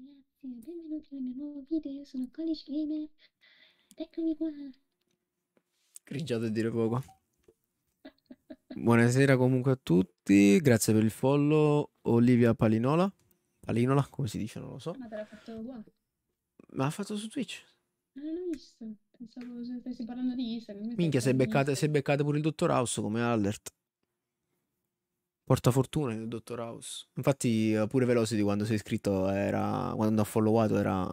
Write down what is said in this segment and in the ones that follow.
ragazzi, benvenuti nel mio nuovo video, io sono College Gamer eccomi qua. Grigiato a dire poco. Buonasera comunque a tutti, grazie per il follow Olivia Palinola. Palinola, come si dice, non lo so. Ma te l'ha fatto qua? Ma l'ha fatto su Twitch. Non l'ho visto, pensavo se stessi parlando di Instagram. Minchia, se beccate, se beccate pure il dottor House come alert. Porta fortuna il dottor House. Infatti eh, pure Velocity quando sei iscritto era, quando ha followato era,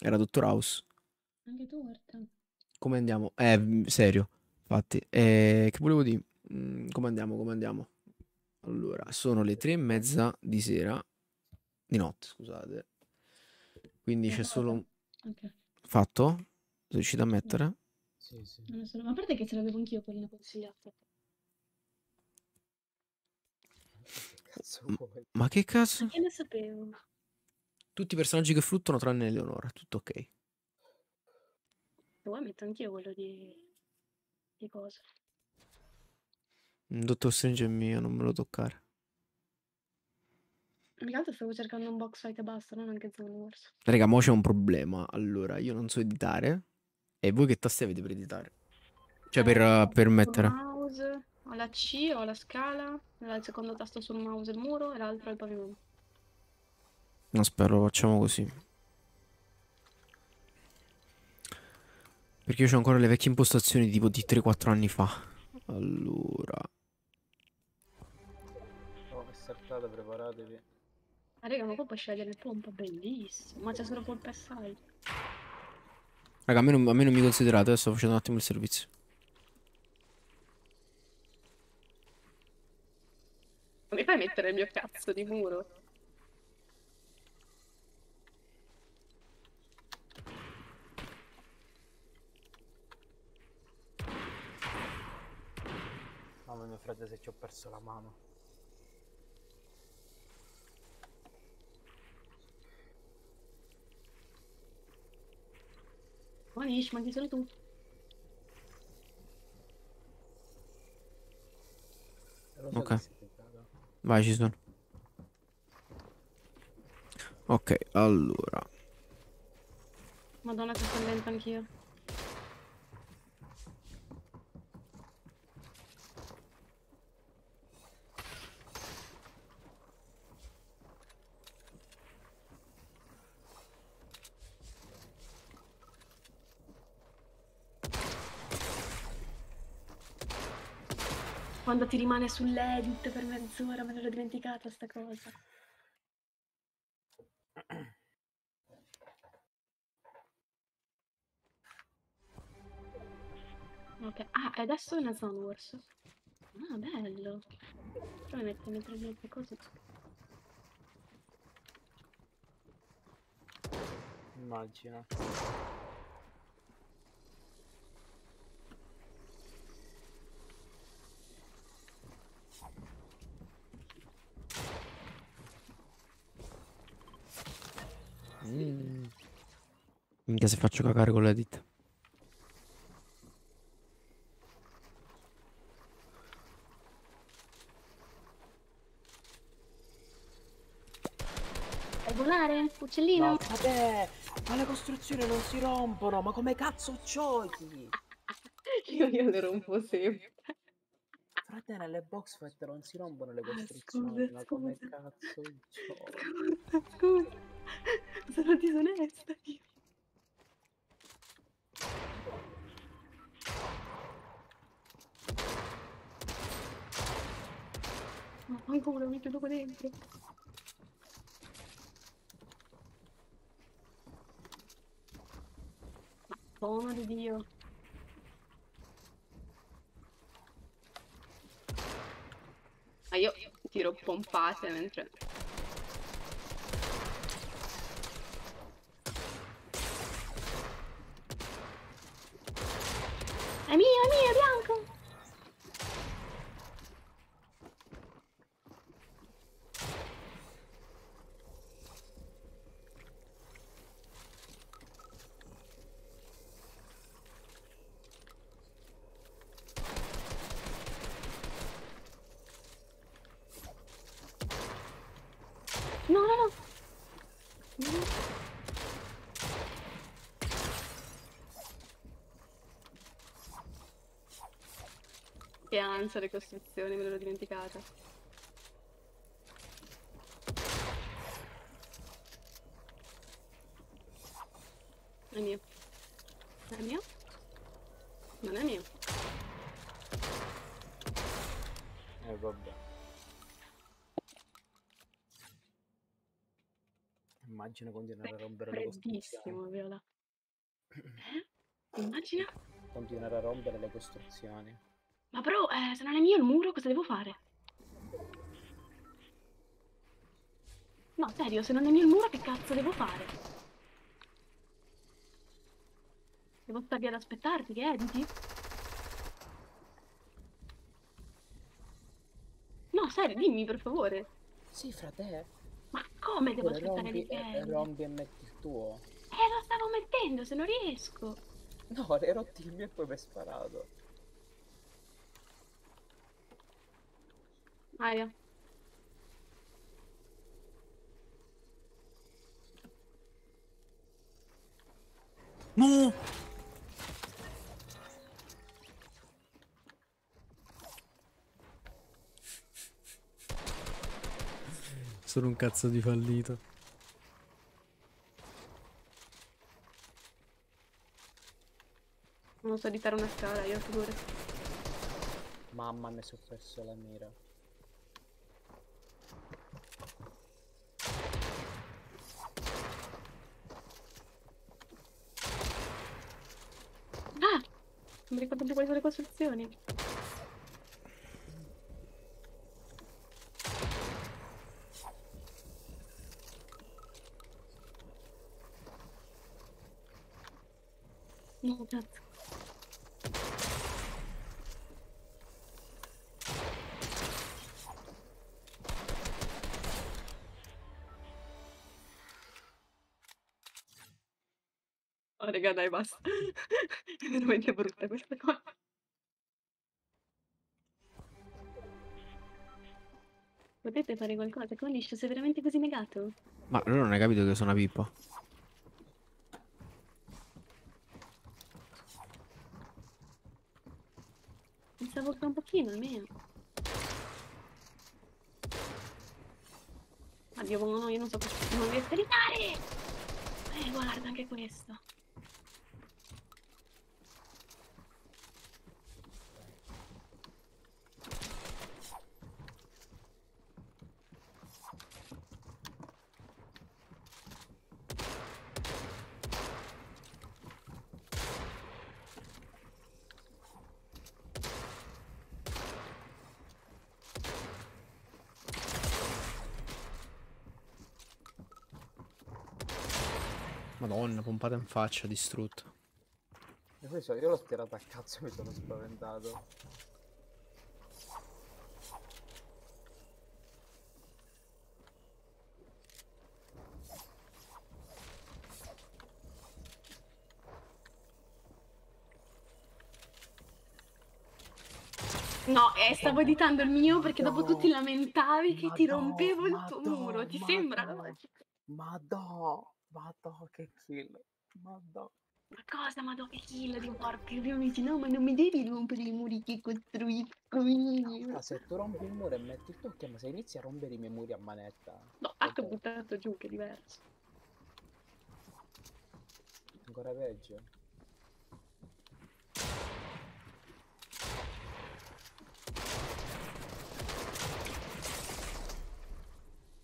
era dottor House. Anche tu, Orta. Come andiamo? Eh, mm, serio, infatti. Eh, che volevo dire? Mm, come andiamo? Come andiamo? Allora, sono le tre e mezza di sera, di notte, scusate. Quindi c'è solo un... Ok. Fatto? Sei riuscito a mettere? Sì, sì. Ma a parte che ce l'avevo anch'io quella consigliata. Cazzo vuoi? Ma che cazzo? Che ne sapevo? Tutti i personaggi che fluttuano tranne Eleonora, tutto ok. Se vuoi metto anch'io quello di... di cosa. Mm, Dottor Strange è mio, non me lo toccare. Più che altro stavo cercando un box fight e basta, non anche Zone Wars. Raga, mo c'è un problema. Allora, io non so editare. E voi che taste avete per editare? Cioè, per, uh, per mettere. Mouse, ho la C, ho la scala, il secondo tasto sul mouse il muro e l'altro il pavimento. No, spero, facciamo così. Perché io ho ancora le vecchie impostazioni tipo di 3-4 anni fa. Allora. Oh, è startata, preparatevi. Ah, raga, ma qua puoi scegliere il pompa, bellissimo. Ma c'è solo polpa e. Raga, a me, non, a me non mi considerate, adesso sto facendo un attimo il servizio. Mi fai mettere il mio cazzo di muro? Mamma mia, frate, se ci ho perso la mano. Manish, ma chi sono tu? E lo so Ok. Vai, ci sono. Ok, allora. Madonna che sono lenta anch'io. Quando ti rimane sull'edit per mezz'ora, me l'ero dimenticata sta cosa. Ok, ah, e adesso è una Zone Wars. Ah, bello. Poi metto mentre le altre cose. Immagina. Mm. Minchia se faccio cagare con l'edit. Vuoi volare? Uccellino? No, vabbè, ma le costruzioni non si rompono, ma come cazzo giochi? Io, io le rompo sempre. Frate, nelle box fight non si rompono le Ah, costruzioni, scusa, ma come scusa. cazzo giochi? Scusa, scusa. Sono disonesta io. Ma ancora mi chiudo qua dentro. Ma buono di Dio. Ma io tiro pompate mentre... È mio, è mio, è bianco! No, no, no! Che ansia le costruzioni, me l'ero dimenticata. È mio. È mio? Non è mio. Eh vabbè. Immagino continuare a rompere le costruzioni. Viola. Eh? Immagina. Continuare a rompere le costruzioni. Ma però, eh, se non è mio il muro, cosa devo fare? No, serio, se non è mio il muro, che cazzo devo fare? Devo starvi ad aspettarti, che editi? No, serio, dimmi per favore. Sì, frate. Ma come devo Pure aspettare rompi, che e, e editi? rompi e metti il tuo. Eh, lo stavo mettendo, se non riesco. No, hai rotti il mio e poi mi hai sparato. Aia. No! Sono un cazzo di fallito. Non so editare una scala, io figure. Mamma mi è soppresso la mira. Non mi ricordo più quali sono le costruzioni. Raga, dai, basta. È veramente brutta questa cosa. Potete fare qualcosa? Coniscio, sei veramente così negato? Ma allora non hai capito che sono una pippa? Pensavo che un pochino almeno. Addio, no, io non so cosa non riesco a evitare! Eh, guarda anche questo. Madonna, pompata in faccia, distrutto. E poi so- io l'ho tirato a cazzo e mi sono spaventato. No, eh, stavo editando il mio perché dopo tu ti lamentavi che ti Madò, rompevo il tuo Madò, muro. Ti sembra Madò. logico? Madò, madò, che kill. Madò. Ma cosa, ma dove kill di porco? Io mi dici, no, ma non mi devi rompere i muri che costruisco io. Ma se tu rompi il muro e metti il ok, ma se inizi a rompere i miei muri a manetta, No, ti ho buttato giù, che è diverso. ancora peggio.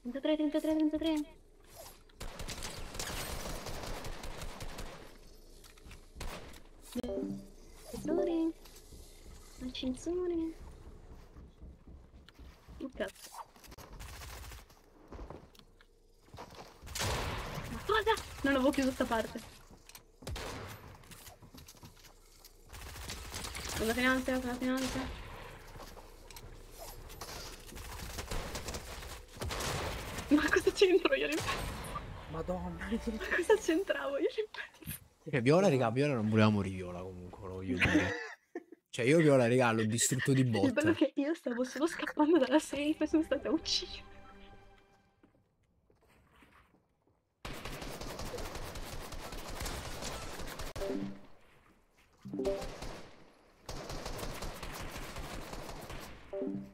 33, 33, 33. Ascensore. Ascensore. Oh cazzo. Ma cosa? Non avevo chiuso sta parte. Sono finanza, sono finanza. Ma cosa c'entro io in Madonna, Ma cosa c'entravo io in Cioè, Viola, raga, Viola non voleva morire Viola comunque, lo voglio dire. Cioè, io Viola, raga, l'ho distrutto di Il bello botte. che io stavo solo scappando dalla safe e sono stata uccisa. Mm.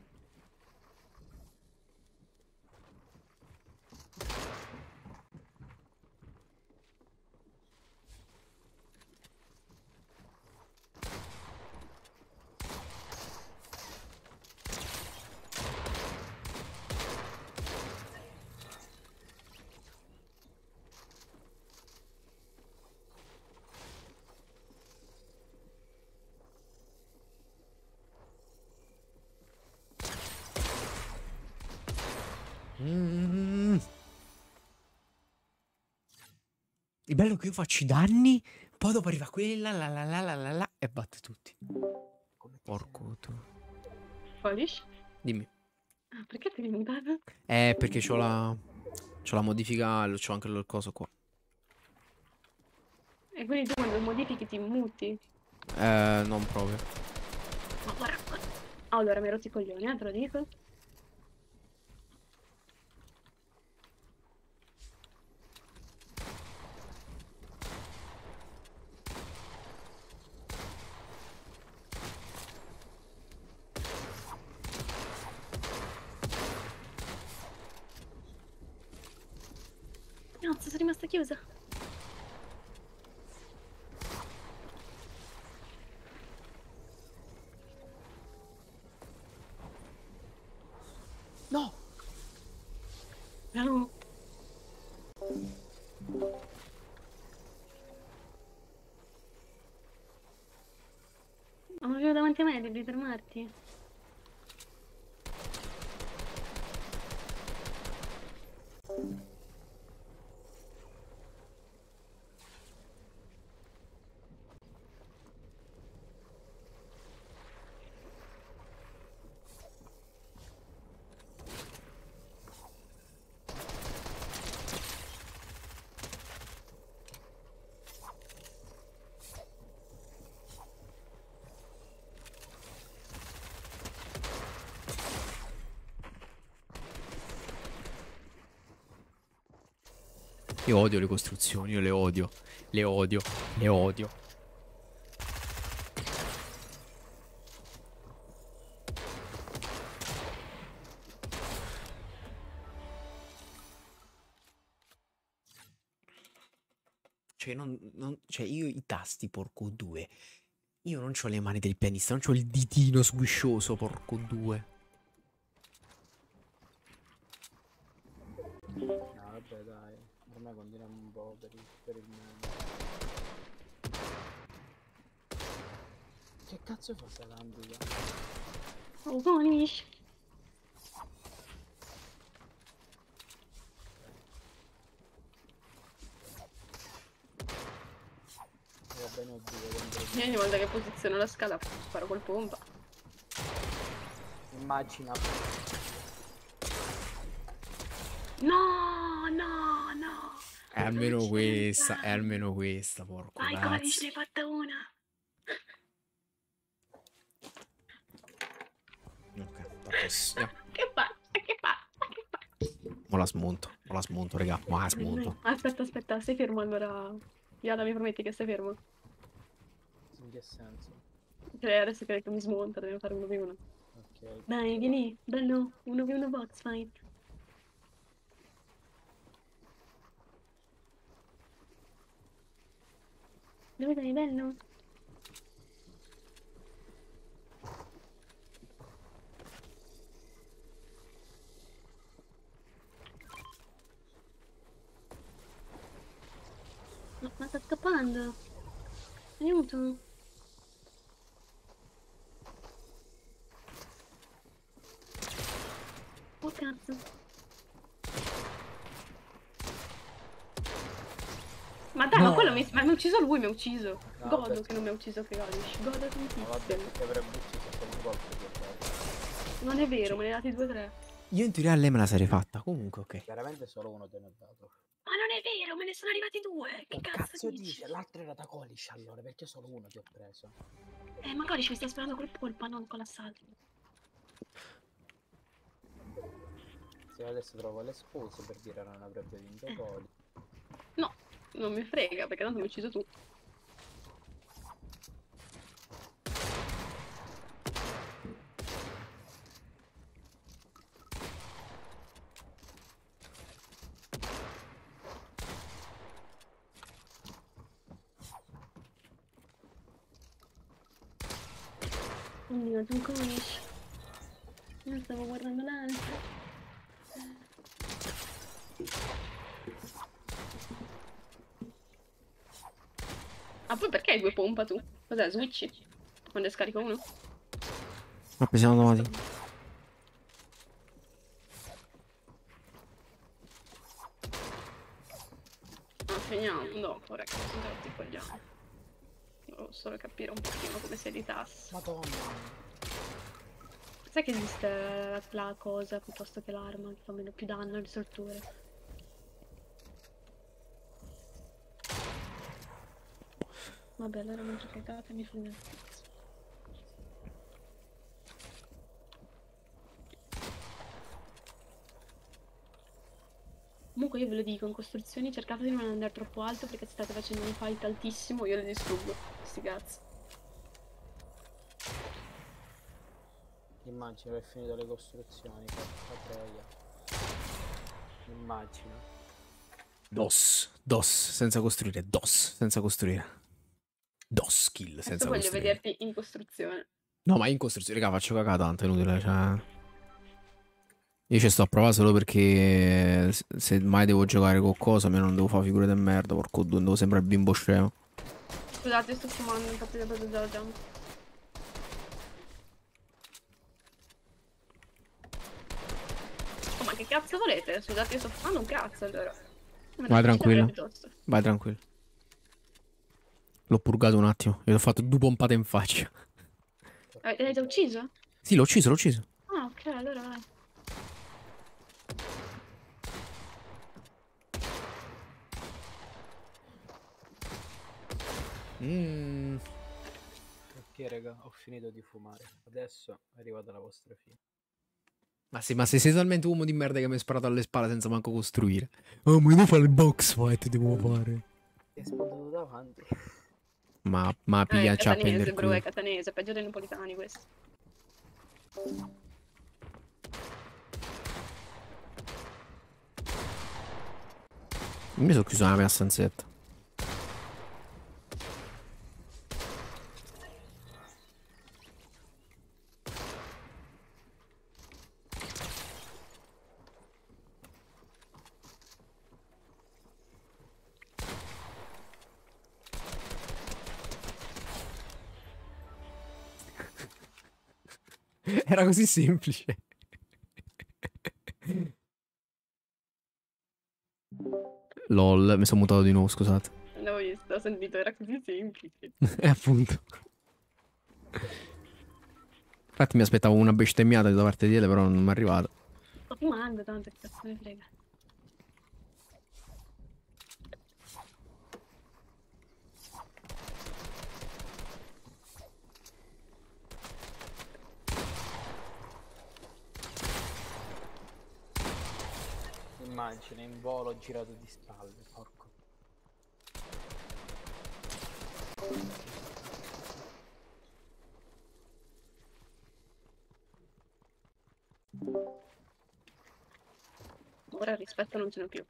Bello che io faccio i danni, poi dopo arriva quella, la la la la la la, e batte tutti. Porco tu. Polish? Dimmi. Ah, perché ti devi mutare? Eh, perché c'ho la... C'ho la modifica, c'ho anche il coso qua. E quindi tu quando modifichi ti muti. Eh, non proprio. Ma guarda. Allora, mi rotto i coglioni, eh, te lo dico. No, sono rimasta chiusa. No! No. Me, devi fermarti. Io odio le costruzioni, io le odio. Le odio, le odio. Cioè, non, non- cioè, io i tasti, porco due. Io non ho le mani del pianista, non ho il ditino sguiscioso, porco due. Ormai continuiamo un po' per il, per il. Che cazzo fa sta lampica? Oh, Polish. Va bene o due dentro di- Io ogni volta che posiziono la scala sparo col pompa. Immagina. No. È almeno questa, è almeno questa, porco Vai, cazzo. Polish, ne hai fatta una. Ok. Andiamo. Che fa? Che fa? Che fa? Mo la smonto, mo la smonto, raga, mo la smonto. Aspetta, aspetta, stai fermo allora. Yada, mi prometti che stai fermo? In che senso? Cioè, adesso che che mi smonta, dobbiamo fare uno v uno. Ok. Dai, vieni, bello, uno v uno box fight. Dove dai, bello? Ma, ma sta scappando? Aiuto! Oh cazzo! Ma dai, ma No. quello mi, ma mi ha ucciso lui, mi ha ucciso. No, Godo vabbè. che non mi ha ucciso Kalish. Godo Ma vabbè, ti avrebbe ucciso. Non è vero, me ne hai dati due o tre. Io in teoria a lei me la sarei fatta, comunque, ok. Chiaramente solo uno te ne ho dato. Ma non è vero, me ne sono arrivati due. Che Che cazzo, cazzo dici? dice? L'altro era da Colish allora, perché solo uno ti ho preso? Eh, magari ci stai sparando col polpa, non con l'assalto. Se adesso trovo le scuse per dire non avrebbe vinto Eh. No, non mi frega, perché tanto mi hai ucciso tu. Oh Oddio, tu cominci. Pompa tu? Cos'è, switchi? Quando scarico uno? Ma pensiamo davanti. Ah, finiamo dopo, ragazzi, non ti cogliamo. Devo solo capire un pochino come si editasse. Madonna. Sai che esiste la cosa piuttosto che l'arma che fa meno più danno alle strutture? Vabbè, allora non c'è cagata e mi frega il cazzo. Comunque io ve lo dico, in costruzioni cercate di non andare troppo alto perché se state facendo un fight altissimo io le distruggo. Sti cazzi. Immagino che è finito le costruzioni, porca troia. Immagino. DOS, DOS, senza costruire, DOS, senza costruire. DOS kill, Adesso senza voglio vederti in costruzione. No, ma in costruzione, raga, faccio cagare tanto, è inutile, cioè... Io ci sto a provare solo perché se- mai devo giocare con cosa, me non devo fare figure di merda, porco due, devo sembrare il bimbo scemo. Scusate, sto fumando, infatti devo già la jump. Oh, ma che cazzo volete? Scusate, io sto fumando un cazzo allora. Vai, piuttosto. Vai tranquillo. L'ho purgato un attimo, gli ho fatto due pompate in faccia. Eh, l'hai già ucciso? Sì, l'ho ucciso, l'ho ucciso. Ah, ok, allora vai. Mm. Ok, raga, ho finito di fumare. Adesso è arrivata la vostra fine. Ma sì, ma se sei talmente uomo di merda che mi hai sparato alle spalle senza manco costruire. Oh, ma io devo fare il box fight, devo fare. Ti è davanti. Ma, ma Eh, pigliaccia a prendere bro, è catanese, peggio dei napolitani questo. Mi sono chiuso nella mia stanzetta. Era così semplice. LOL, mi sono mutato di nuovo, scusate. L'avevo visto, ho sentito, era così semplice. Eh, appunto. Infatti mi aspettavo una bestemmiata da parte di ele, però non mi è arrivata. Sto fumando, tanto che cazzo ne frega. Immagina, in volo girato di spalle, porco. Ora rispetto non ce n'è più.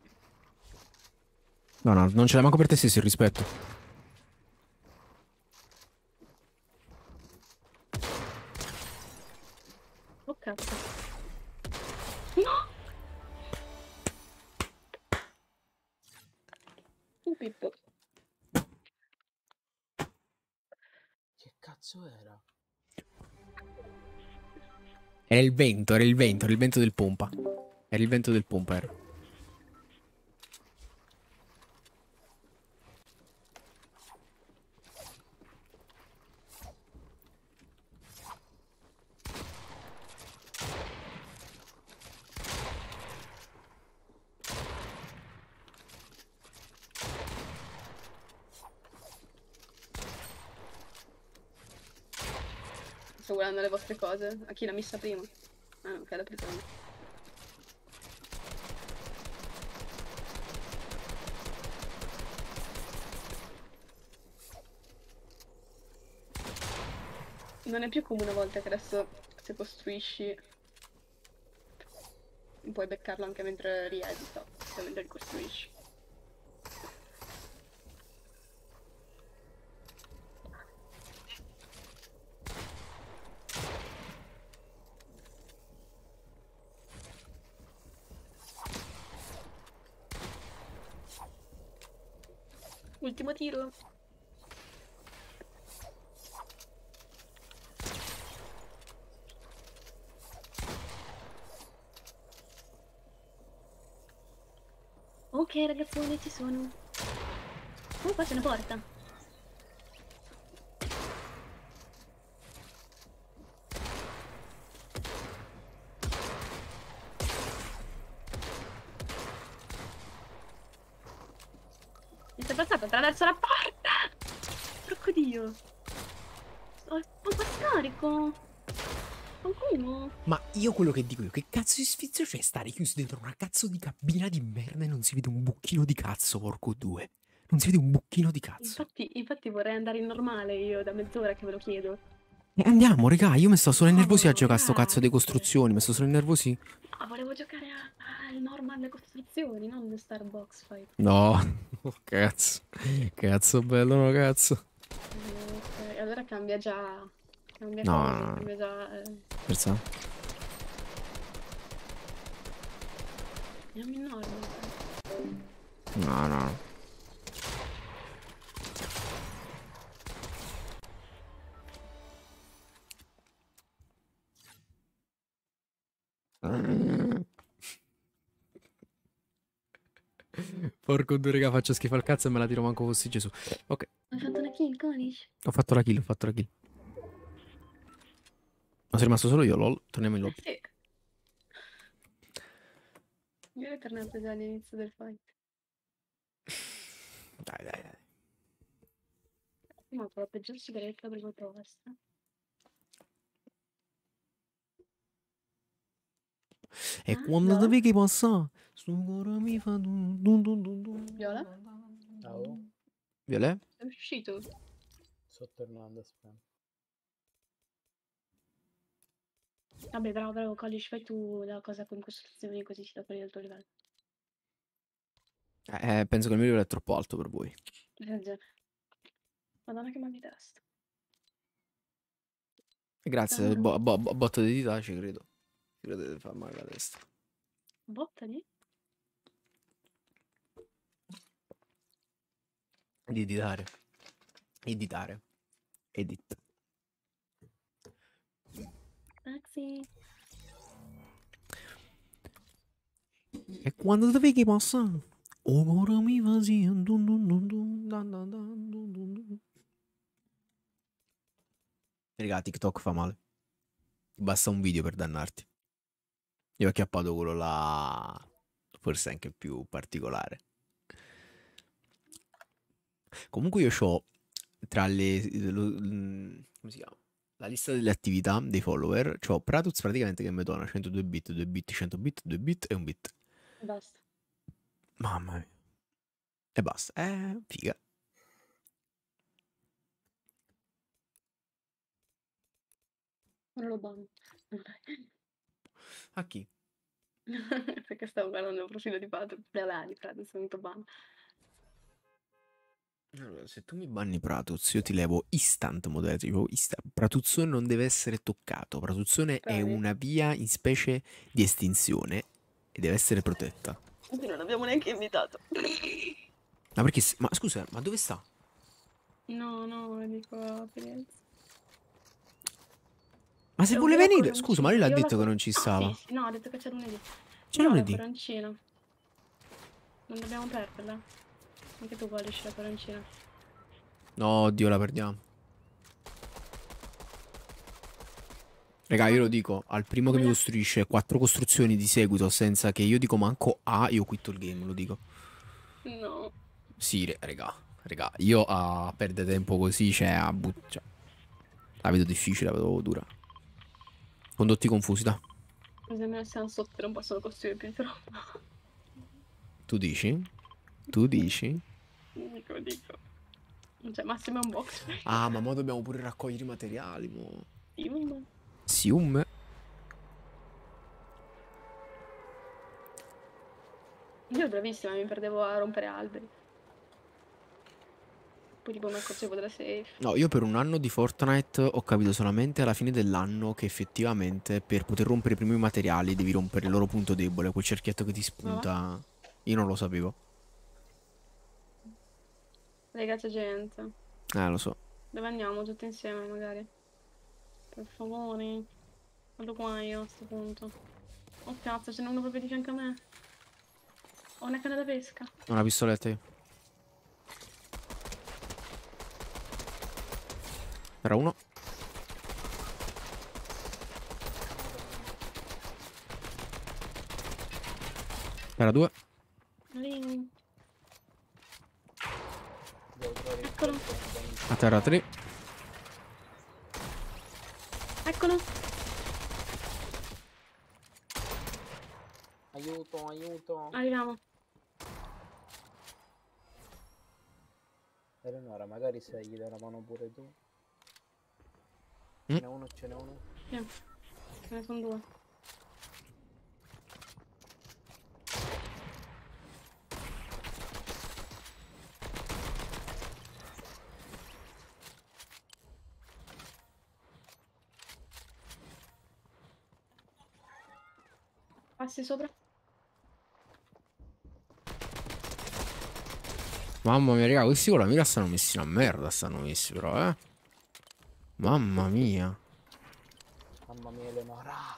No, no, non ce l'hai manco per te stesso il rispetto. Era il vento, era il vento, era il vento del pompa. Era il vento del pompa, era. Sto guardando le vostre cose. A chi l'ha messa prima? Ah, ok, l'ha presa me. Non è più come una volta che adesso se costruisci puoi beccarlo anche mentre riedita, cioè mentre ricostruisci. Ultimo tiro. Ok ragazzoni ci sono. Oh qua c'è una porta. Passato attraverso la porta! Porco dio! Ho il pompa scarico! Qualcuno? Ma io quello che dico io, che cazzo di sfizio c'è stare chiusi dentro una cazzo di cabina di merda e non si vede un buchino di cazzo, porco due. Non si vede un buchino di cazzo. Infatti, infatti vorrei andare in normale io da mezz'ora che ve lo chiedo. E andiamo, regà, io mi sto solo innervosi a giocare a sto cazzo di costruzioni, mi sto solo innervosi. No, volevo giocare al normal costruzioni, non le Starbucks fight. No, oh, cazzo. Cazzo bello, no cazzo. Eh, ok, allora cambia già. Cambia No, cosa, no, cambia già. Eh. Scherza? Andiamo in normal. No, no. Porco due, raga, faccio schifo al cazzo e me la tiro manco fossi Gesù. Ok, Hai fatto una kill, Konish? ho fatto la kill, ho fatto la kill. Ma sono rimasto solo io, lol. Torniamo in lobby. Sì. Io ero tornato già all'inizio del fight. Dai, dai, dai. Ma per la peggior sigaretta prima proposta. E Ah, quando no? devi che passa, sto cuore mi fa dun dun dun dun dun. Viola? Ciao, Violè? È uscito? sto tornando, aspetta. Vabbè, bravo, bravo, Konish, fai tu la cosa con costruzioni così si dà fuori dal tuo livello. Eh, penso che il mio livello è troppo alto per voi. Madonna che mal di testa. Grazie, bo- bo- bo- botto di dita, ci credo. Credo di far male la testa. Bottali? Di editare. Editare. Edit. Taxi. E quando devi che passa, o cuore mi fa sì, dun dun dun dun, dan dan dan, dun dun dun. Raga, TikTok fa male. Ti basta un video per dannarti. Io ho acchiappato quello là, forse anche più particolare. Comunque io ho tra le... lo- mm, come si chiama? La lista delle attività dei follower, c'ho Pratuz praticamente che mi dona 102 bit, 2 bit, 100 bit, 2 bit e un bit. Basta. Mamma mia. E basta. Eh, figa. Ora lo banno. A chi? Perché stavo guardando il profilo di bla, di Prato, sono ban. Allora, se tu mi banni Pratuz, io ti levo instant moderator. Tipo instant. Pratuzzone non deve essere toccato. Pratuzzone è una via in specie di estinzione e deve essere protetta. Quindi non abbiamo neanche invitato. Ma perché? Ma scusa, ma dove sta? No, no, dico a Firenze. Ma se vuole venire, scusa, ma lui l'ha detto la- che non ci Ah, stava. Sì, sì, no, ha detto che c'è lunedì. C'è No, lunedì. la coroncina. Non dobbiamo perderla. Anche tu vuoi la coroncina. No, oddio, la perdiamo. Raga, io lo dico, al primo che mi costruisce quattro costruzioni di seguito senza che io dico manco A, io quitto il game, lo dico. No. Sì, raga, raga, io a perdere tempo così, cioè, a cioè, la vedo difficile, la vedo dura. Condotti confusi, da. Così almeno siamo sotto e non possono costruire più troppo. Tu dici? Tu dici? Dico, dico. Cioè, massimo è un box. Ah, ma mo dobbiamo pure raccogliere i materiali, mo. Ma- Sium. Io bravissima, mi perdevo a rompere alberi. Poi tipo mi accorgevo della safe. No, io per un anno di Fortnite ho capito solamente alla fine dell'anno che effettivamente per poter rompere i primi materiali devi rompere il loro punto debole, quel cerchietto che ti spunta. Io non lo sapevo. Raga, c'è gente. Eh, lo so. Dove andiamo? Tutti insieme, magari. Per favore. Vado qua io a sto punto. Oh cazzo, ce n'è uno proprio di fianco a me. Ho una canna da pesca. Una pistoletta io. Era uno. Era due. Lì. Eccolo. A terra tre. Eccolo. Aiuto, aiuto. Arriviamo. Eleonora, magari se gli dai una mano pure tu. Mm. Ce n'è uno, ce n'è uno. Sì. Ce ne sono due. Passi sopra? Mamma mia, raga, questi con la mira stanno messi una merda, stanno messi però, eh. Mamma mia. Mamma mia, Eleonora.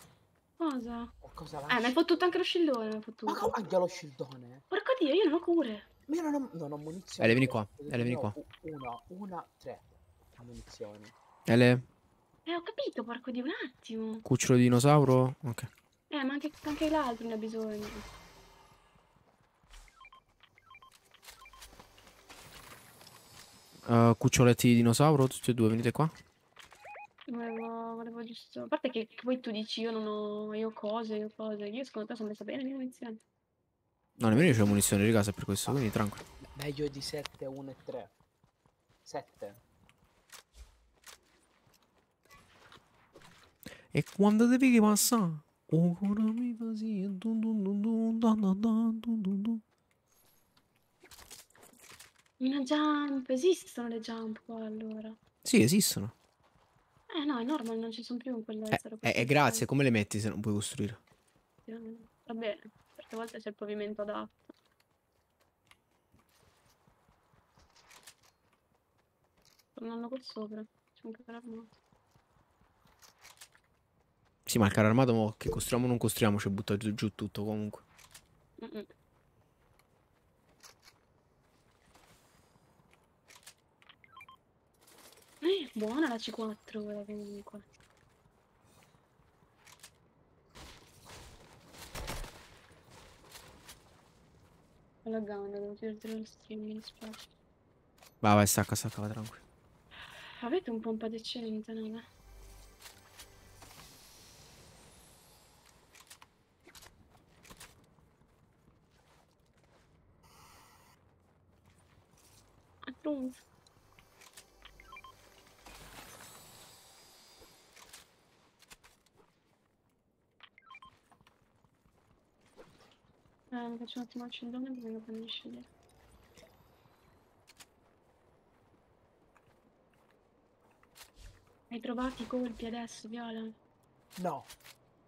Cosa? Qualcosa Eh, mi hai fottuto anche lo scillone, mi hai Ma fottuto. come anche lo scildone? Porco dio, io non ho cure. Ma io non ho, non ho munizioni. Ele, vieni qua. Ele, vieni qua. Una, una, tre munizioni. Ele, Eh, ho capito, porco dio, un attimo. cucciolo di dinosauro. Ok. Eh, ma anche, anche l'altro ne ha bisogno. Uh, cuccioletti di dinosauro, tutti e due, venite qua. Volevo, volevo giusto... A parte che, che poi tu dici io non ho... Io cose, io cose. Io secondo te sono messa bene le mie munizioni. No, nemmeno io c'ho munizioni di casa per questo, quindi tranquillo. Meglio di 7, 1 e 3. 7. E quando devi che passa? Oh, mi fa sì, dun dun dun dun, da da da, dun dun dun. Una jump, esistono le jump qua allora. Sì, esistono. Eh no, è normal, non ci sono più in Eh, quell'estero. eh, eh, grazie, come le metti se non puoi costruire? Va bene, certe volte c'è il pavimento adatto. Tornando col sopra, c'è un carro armato. Sì, ma il carro armato mo, che costruiamo o non costruiamo ci butta giù, giù tutto comunque. Mm-mm. Eh, buona la C4 ora comunque. Sto laggando, devo tirare lo stream, mi dispiace. Vai, vai, stacca, stacca, vai tranquillo. Avete un pompa decente, no? È pronto. Eh, mi faccio un attimo il scendone e vengo a scegliere. Hai trovato i colpi adesso, Viola? No,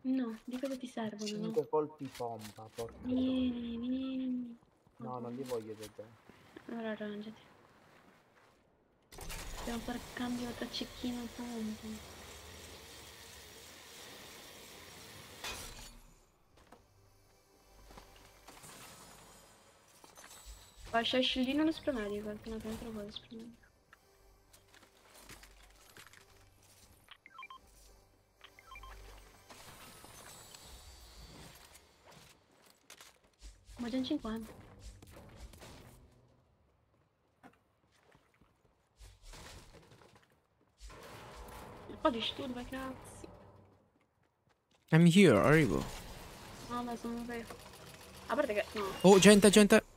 No, di cosa ti servono? no? 5 colpi pompa, porca. Vieni, vieni. No, non li voglio da te. Allora arrangiati. Dobbiamo fare cambio tra cecchino e pompa. Vai, c'è il scellino e lo spremedico, altrimenti non te lo vuoi lo spremedico. Ma già in 50. Un po' di sturba, cazzo. I'm here, arrivo. No, ma sono vero. A parte che, no. Oh, gente, gente.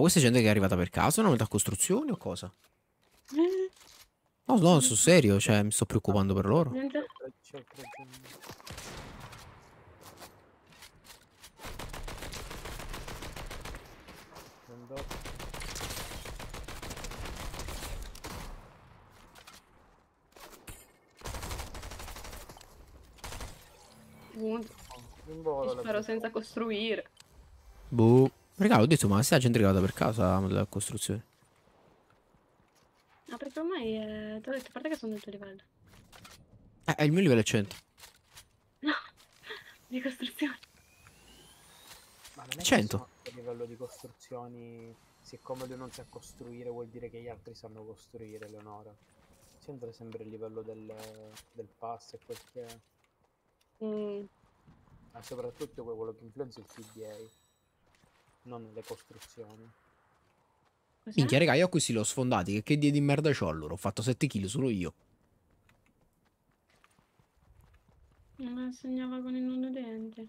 Ma questa gente che è arrivata per caso è una metà costruzione o cosa? Eh. No, no, sul serio, cioè mi sto preoccupando per loro. Wood. Sparo senza costruire. Boh. Raga, ho detto, ma stai gente arrivata per casa la costruzione. No, perché ormai è... Ti ho detto, a parte che sono del tuo livello. Eh, il mio livello è 100. No, di costruzione. Ma non è 100. che livello di costruzioni, siccome lui non sa costruire vuol dire che gli altri sanno costruire, Leonora. Sempre sempre il livello del, del pass e quel che è. Mm, Ma soprattutto quello che influenza il PDA, non le costruzioni. Minchia, raga, io questi li ho sfondati. Che, che die di merda c'ho allora? Ho fatto 7 kill solo io. Non me segnava con il non udente.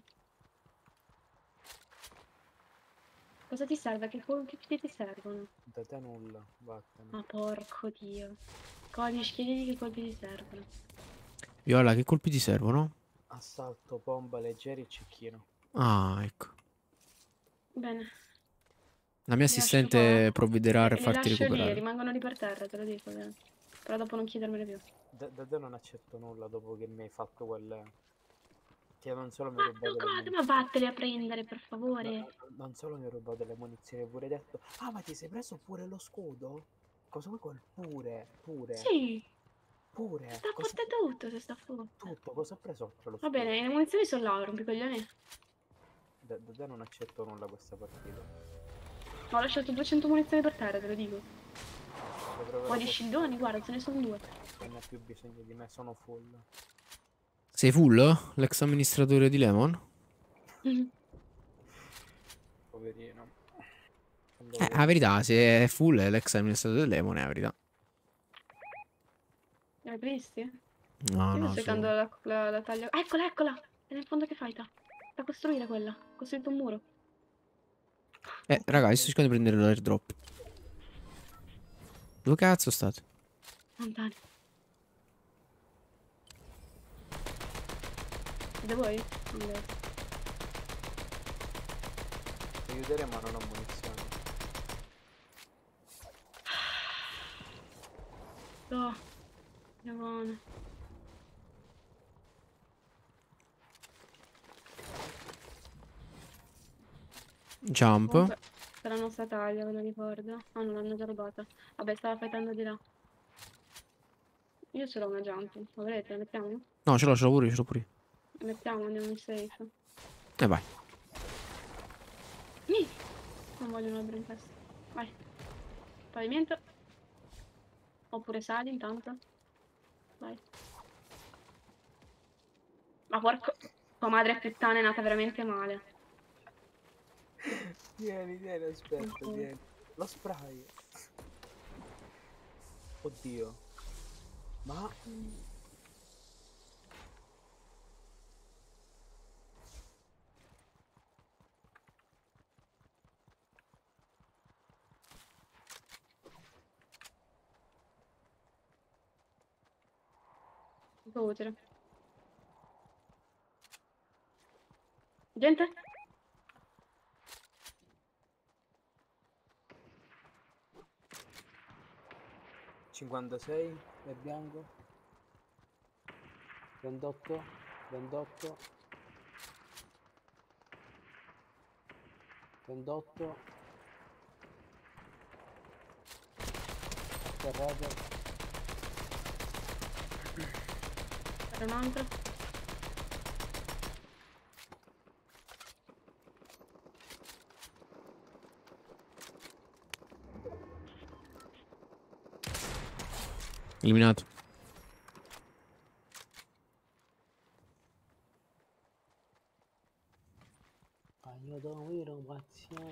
Cosa ti serve? Che colpi ti servono? Da te nulla, vattene. Ma porco dio. Codici, chiediti che colpi ti servono. Viola, che colpi ti servono? Assalto, bomba, leggeri e cecchino. Ah, ecco. Bene. La mia assistente provvederà a Li farti lascio lì, recuperare. rimangono lì per terra, te lo dico. bene. Però dopo non chiedermene più. Da, da te non accetto nulla dopo che mi hai fatto quel... Che non solo mi hai rubato le? Ma vatteli a prendere, per favore. no, non solo mi hai rubato le munizioni, hai pure detto... Ah, ma ti sei preso pure lo scudo? Cosa vuoi quel pure? Pure? Sì, Pure? sta a Cosa- tutto, se sta fuori. Tutto, cosa ho preso Va bene, le munizioni sono là, rompicoglioni. Da, da te non accetto nulla questa partita. Ho lasciato 200 munizioni per terra, te lo dico. Poi di scildoni, guarda, ce ne sono due. Non ha più bisogno di me, sono full. Sei full? L'ex amministratore di Lemon? Poverino. Quando Eh, la verità, se è full è l'ex amministratore di Lemon, è la verità. Li hai visti? No, Io no. sto cercando la, la, la taglia. Ah, eccola, eccola! È nel fondo che fai, ta? Da costruire quella. Ho costruito un muro. Eh, raga, io sto cercando di prendere l'airdrop. Dove cazzo state? Lontani. Da voi? Aiuteremo ma non ho munizioni. Oh, Giovane. Jump. La nostra taglia, ve lo ricordo. Ah, non l'hanno già rubata. Vabbè, stava fightando di là. Io ce l'ho una jump. La volete? La mettiamo? No, ce l'ho, ce l'ho pure ce l'ho pure. La mettiamo, andiamo in safe. E vai. Mi! Non voglio un albero in testa. Vai. Pavimento. Oppure sali intanto. Vai. Ma porco... Tua madre puttana è nata veramente male. Vieni, vieni, aspetta, Ok. vieni. Lo spray. Oddio. Ma... Utile. Gente? 56 è bianco. 28 28 28 atterrato C'era un altro. Eliminato. voglio dormire un pazione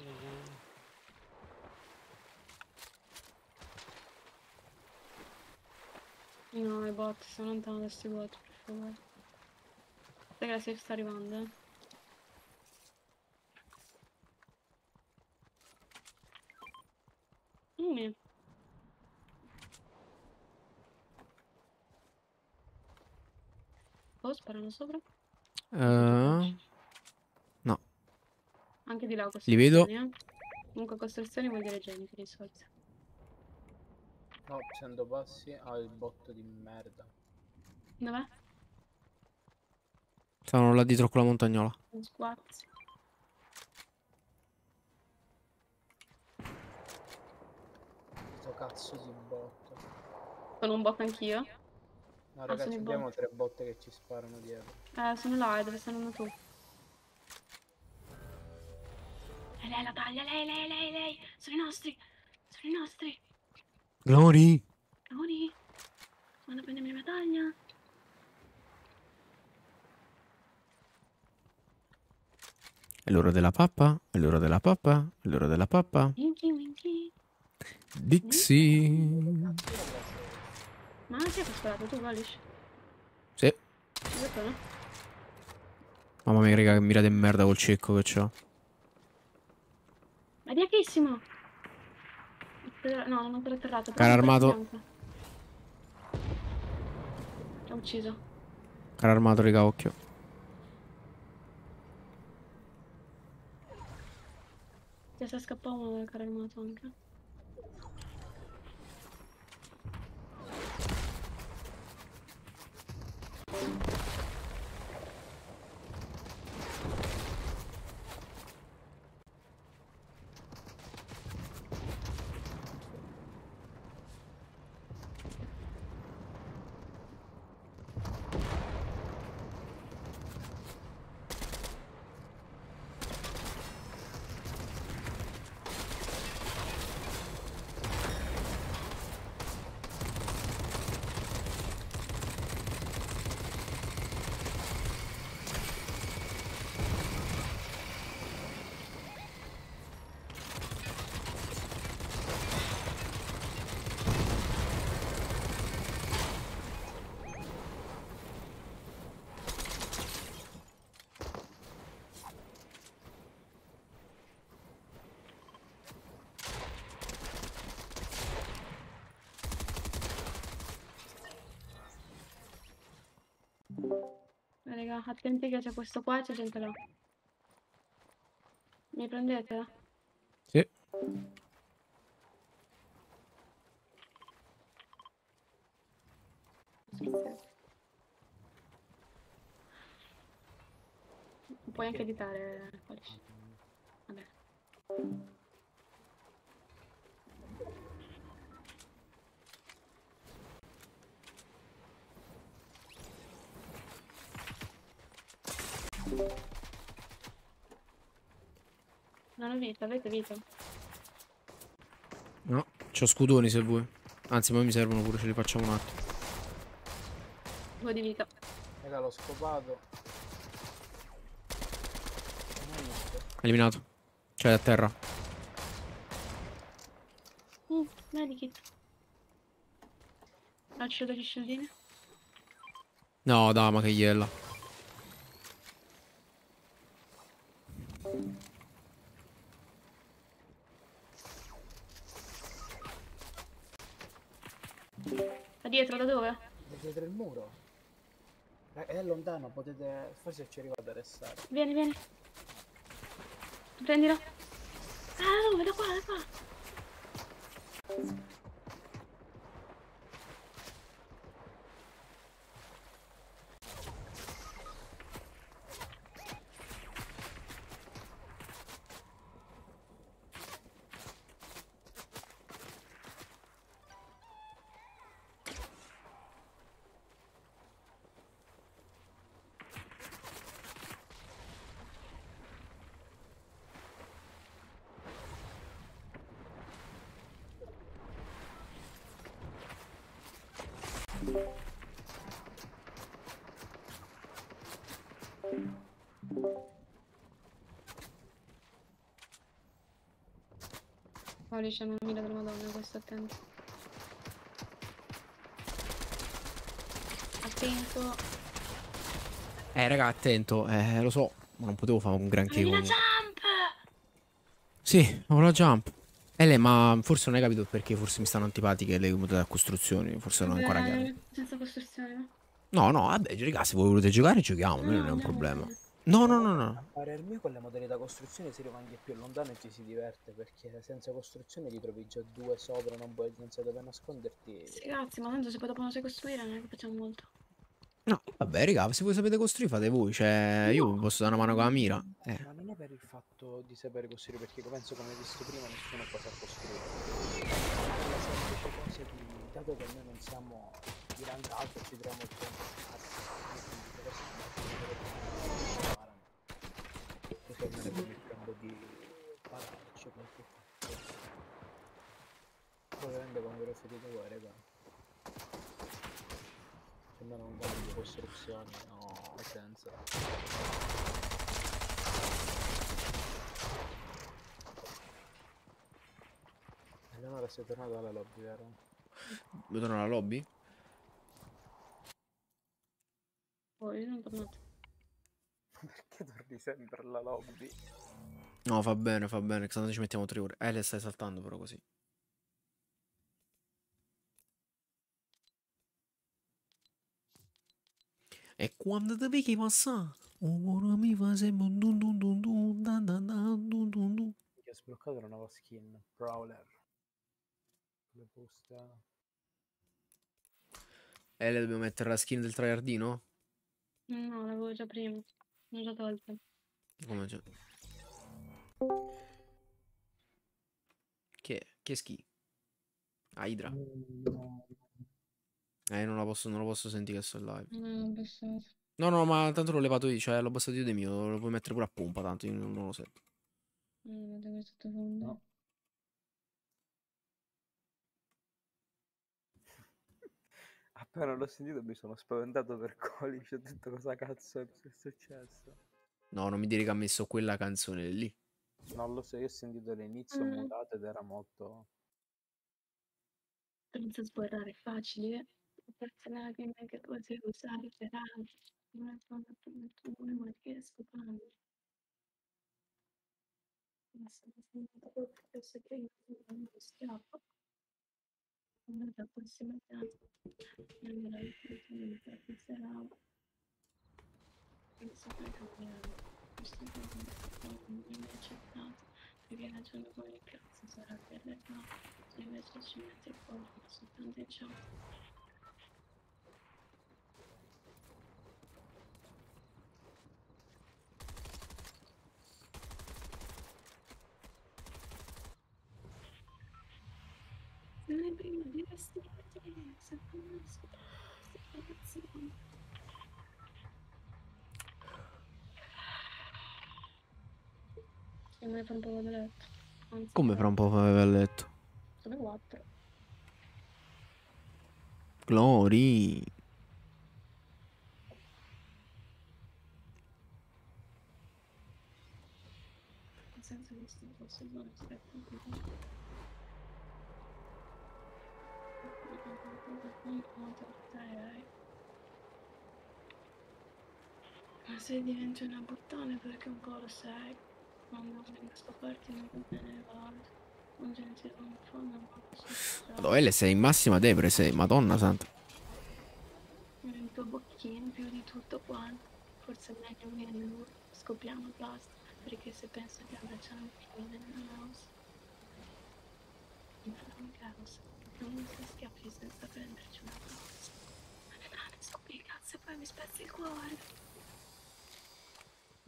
No, i bot, sto lontano da questi bot, per favore. Aspetta che la safe sta arrivando, eh. Mm. Sparano sopra? Eh, Anche di là Li vedo. eh. Comunque costruzioni vuol dire di solito. no 100 passi ha il botto di merda Dov'è? Stavano là dietro con la montagnola. Sguazzi. Sto cazzo di botto. Sono un bot anch'io. No, ragazzi, sono i abbiamo tre botte che ci sparano dietro. Eh, sono là, e dove stanno tu? È lei la taglia, lei, lei, lei, lei! Sono i nostri! Sono i nostri! Glory! Ori! Vanno a prendermi la medaglia! È l'ora della pappa? È l'ora della pappa? È l'ora della pappa? Winky, winky! Dixie! Ma chi è che sparato? Tu, Valish? Sì. No? Mamma mia, raga, che mira di merda col cecco che c'ho. Diachissimo! Atterra- No, non ho ancora atterrato. Cara sta armato. L'ho ucciso. Cara armato, raga, occhio. Ti sta scappando uno dal carro armato anche. Raga, attenti che c'è questo qua e c'è gente là. Mi prendete? Sì. Puoi anche editare. Vabbè. Non ho vita, avete vita? No, c'ho scudoni se vuoi. Anzi, poi mi servono pure, ce li facciamo un attimo. Due di vita. Raga, l'ho scopato. Eliminato. Cioè, a terra. Mm, medikit. Lancio degli scioldini. No, dai, ma che iella. Dietro, da dove? Vedete il muro? Eh, È lontano, potete... Forse ci arrivate a restare. Vieni, vieni. Prendilo. Ah, dove? Da qua, da qua. Paoli c'è una mira della madonna, questo attento. Attento. Eh, raga, attento. Eh, lo so. Ma non potevo fare un granché Avevi la con... jump! Sì, ho la jump. Eh, lei, ma forse non hai capito perché forse mi stanno antipatiche le modalità costruzioni. Forse non è ancora chiaro. Senza costruzione, no? No, no, vabbè, raga, se voi volete giocare, giochiamo. me non è un problema. No, no, no, no. A parer mio con le modalità costruzione si anche più lontano e ci si diverte perché senza costruzione li trovi già due sopra, non, puoi, non sai dove nasconderti. Sì, grazie, ma tanto se poi dopo non sai costruire non è che facciamo molto. No, vabbè, raga, se voi sapete costruire fate voi, cioè io vi posso dare una mano con la mira. Eh. Ma non è per il fatto di sapere costruire, perché penso come hai visto prima nessuno qua sa costruire. Di, dato che noi non siamo di rank alto, ci troviamo il tempo il tempo di pararci qualche cosa. Poi rende quando lo fate voi, raga. Se no non cambio costruzioni, no, senza. Eleonora sei tornato alla lobby, vero? Vuoi tornare alla lobby? Poi io non tornato. Perché torni sempre alla lobby? No, fa bene, fa bene, che tanto ci mettiamo tre ore. Eh, le stai saltando però così. E quando ti vedi passare, ora mi fa sempre un dun dun dun dun dan dan dun dun dun. Mi ha sbloccato una nuova skin, Prowler. Le buste. Eh, le dobbiamo mettere la skin del tryhardino? No, l'avevo già prima. L'ho già tolta. Come c'è? Che, che schi? Ah, Idra. No. Eh, non la posso, non lo posso sentire che sto in live. No. No, no, ma tanto l'ho levato io, cioè l'ho abbassato io di mio, lo puoi mettere pure a pompa, tanto io non, non lo sento. No, vedo che sottofondo. Appena l'ho sentito mi sono spaventato per Colic, ho detto cosa cazzo è successo. No, non mi dire che ha messo quella canzone lì. Non lo so, io ho sentito l'inizio Mm. mutato ed era molto... Senza sborrare facile. Forse lacrime che potevo usare per altri. Non è come tu, ma che scopando. Adesso mi sento proprio adesso che io non mi schiaffo. Non da prossima casa. Non me la ricordo, mi praticherò. Penso che cambiare. Questo è un po' accettato. Perché ragiono con il cazzo sarà per le cose. Se invece ci metti fuori soltanto ciò. Non è prima di vestirti, se non si E me ne fa un po' da letto. Anzi, Come fra un po' aveva letto? Sono quattro. Glory. Senza che sia fosse buono, aspetta un po'. Ma se diventi una puttana perché un po' lo sei. Quando vengo scoperti non va bene le volte. Un gentile un po' non posso Madonna, L sei in massima depre, sei, madonna santa. Il tuo bocchino più di tutto quanto. Forse è meglio viene lui. Scopriamo e basta. Perché se penso di abbracciare un fine nella house. Mi farà un caos. Non mi si schiaffi senza prenderci una pausa. Ma le nane scopri il cazzo e poi mi spezzi il cuore.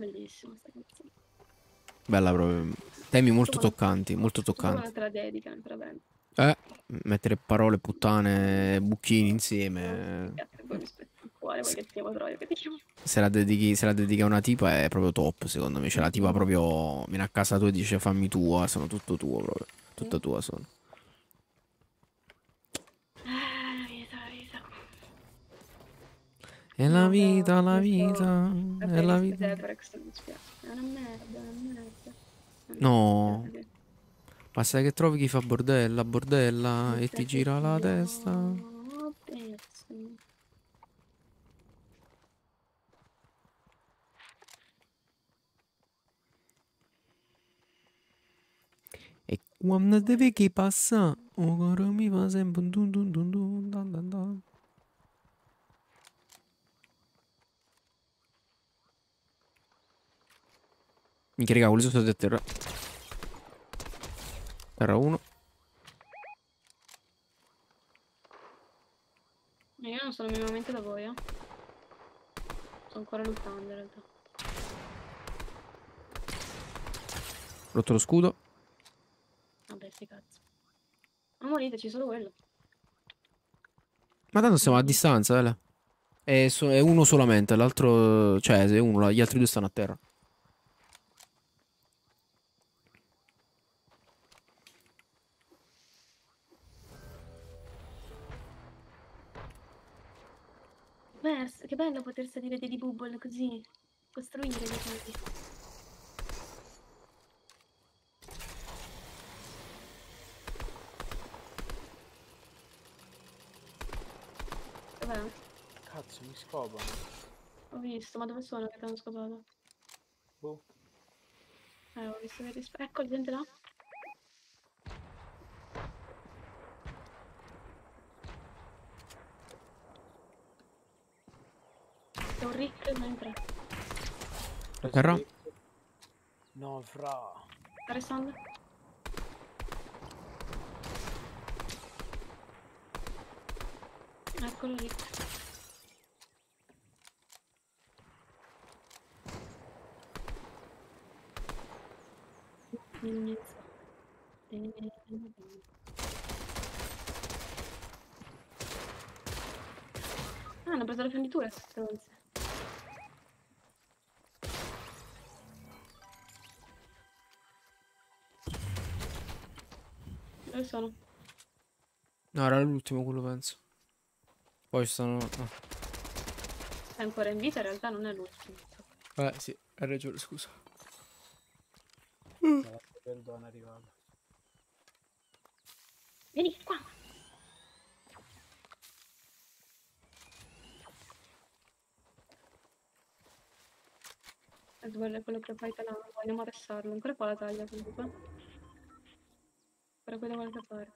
Bellissima sta canzone. Bella proprio. Temi molto toccanti, molto toccanti. una tragedia, entra bene. Eh, mettere parole, puttane, bucchini insieme. E chiamo? Se la dedichi, se la dedichi a una tipa è proprio top, secondo me. Cioè la tipa proprio viene a casa tua e dice fammi tua, sono tutto tuo proprio. Tutta tua sono. Ah, la vita, la vita. È la vita, la vita, è la vita. Deprex mi spiace. È una merda, è una merda. È una No. merda. Basta che trovi chi fa bordella, bordella e ti gira la testa. E quando devi che passa, o coro mi fa sempre un dun dun dun dun dan dan dan. Minchia raga, quelli sono stati a terra. Terra 1. Io non sono minimamente da voi, eh. ancora lottando in realtà. Rotto lo scudo. Vabbè, sti cazzo. Ma moriteci, solo quello. Ma tanto siamo a distanza, vele. È, so- è uno solamente, l'altro... Cioè, è uno, gli altri due stanno a terra. Che bello poter salire dei bubble così. Costruire dei cose. Cazzo, mi scopano. Ho visto, ma dove sono che ti hanno scopato? Boh. Eh, ho visto che risp- Ecco, gente là. Rick mentre Preso Terra? No, fra. sta restando. Eccolo lì. Ah, hanno preso le fenditure, stronze. Dove sono? No, era l'ultimo quello, penso. Poi ci stanno... no. È ancora in vita, in realtà non è l'ultimo. Eh, sì, hai ragione, scusa. La perdona è arrivata. Vieni qua! Quello che fai te la vogliamo arrestarlo. Ancora qua la taglia comunque. Qui da qualche parte.